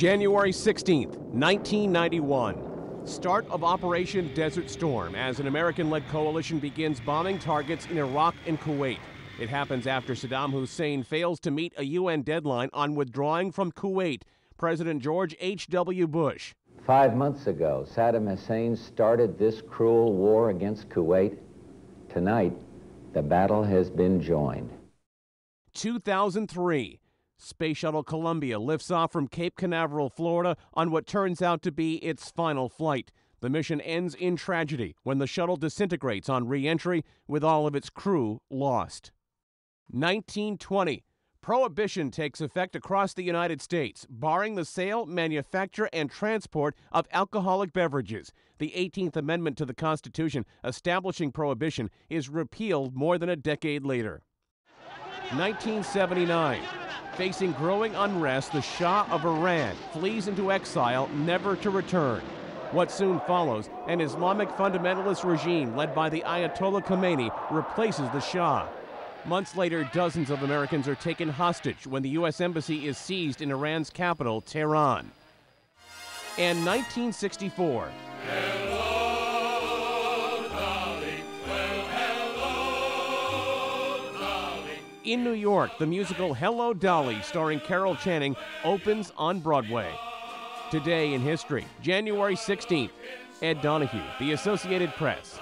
January 16th, 1991. Start of Operation Desert Storm as an American led coalition begins bombing targets in Iraq and Kuwait. It happens after Saddam Hussein fails to meet a UN deadline on withdrawing from Kuwait. President George H.W. Bush. Five months ago, Saddam Hussein started this cruel war against Kuwait. Tonight, the battle has been joined. 2003. Space Shuttle Columbia lifts off from Cape Canaveral, Florida, on what turns out to be its final flight. The mission ends in tragedy when the shuttle disintegrates on re entry with all of its crew lost. 1920. Prohibition takes effect across the United States, barring the sale, manufacture, and transport of alcoholic beverages. The 18th Amendment to the Constitution establishing prohibition is repealed more than a decade later. 1979. Facing growing unrest, the Shah of Iran flees into exile, never to return. What soon follows, an Islamic fundamentalist regime led by the Ayatollah Khomeini replaces the Shah. Months later, dozens of Americans are taken hostage when the U.S. Embassy is seized in Iran's capital, Tehran. And 1964. In New York, the musical Hello Dolly, starring Carol Channing, opens on Broadway. Today in history, January 16th, Ed Donahue, The Associated Press.